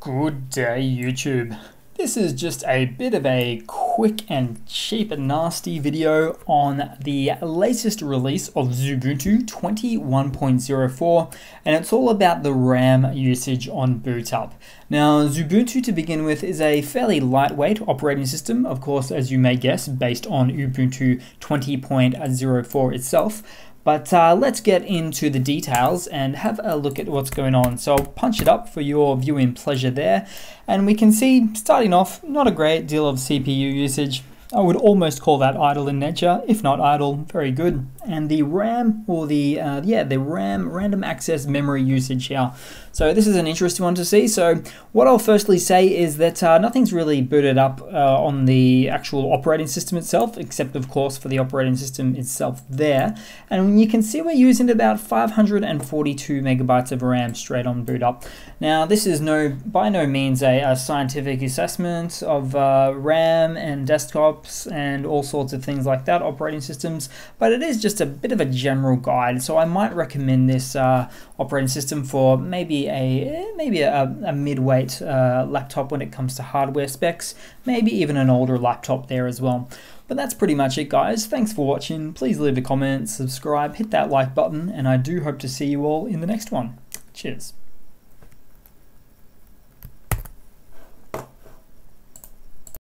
Good day, YouTube. This is just a bit of a quick and cheap and nasty video on the latest release of Xubuntu 21.04 and it's all about the RAM usage on boot up. Now Xubuntu to begin with is a fairly lightweight operating system, of course as you may guess based on Ubuntu 20.04 itself, but uh, let's get into the details and have a look at what's going on. So I'll punch it up for your viewing pleasure there. And we can see, starting off, not a great deal of CPU usage. I would almost call that idle in nature, if not idle, very good. And the RAM, or the, uh, yeah, the RAM random access memory usage here. So this is an interesting one to see. So what I'll firstly say is that uh, nothing's really booted up uh, on the actual operating system itself, except of course for the operating system itself there. And you can see we're using about 542 megabytes of RAM straight on boot up. Now this is no by no means a, a scientific assessment of uh, RAM and and all sorts of things like that, operating systems, but it is just a bit of a general guide. So I might recommend this uh, operating system for maybe a maybe a, a mid-weight uh, laptop when it comes to hardware specs, maybe even an older laptop there as well. But that's pretty much it guys. Thanks for watching. Please leave a comment, subscribe, hit that like button, and I do hope to see you all in the next one. Cheers.